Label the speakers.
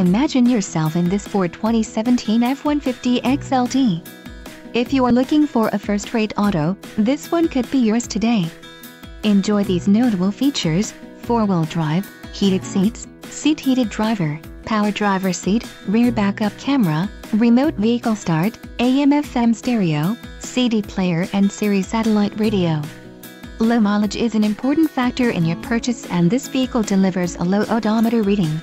Speaker 1: Imagine yourself in this Ford 2017 F-150 XLT. If you are looking for a first-rate auto, this one could be yours today. Enjoy these notable features, 4-wheel drive, heated seats, seat heated driver, power driver seat, rear backup camera, remote vehicle start, AM FM stereo, CD player and Sirius satellite radio. Low mileage is an important factor in your purchase and this vehicle delivers a low odometer reading.